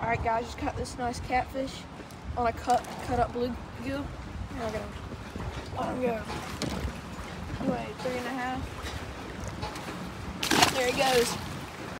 All right, guys, just caught this nice catfish oh, on a cut cut up bluegill. And I'm gonna go. Anyway, three and a half. There he goes.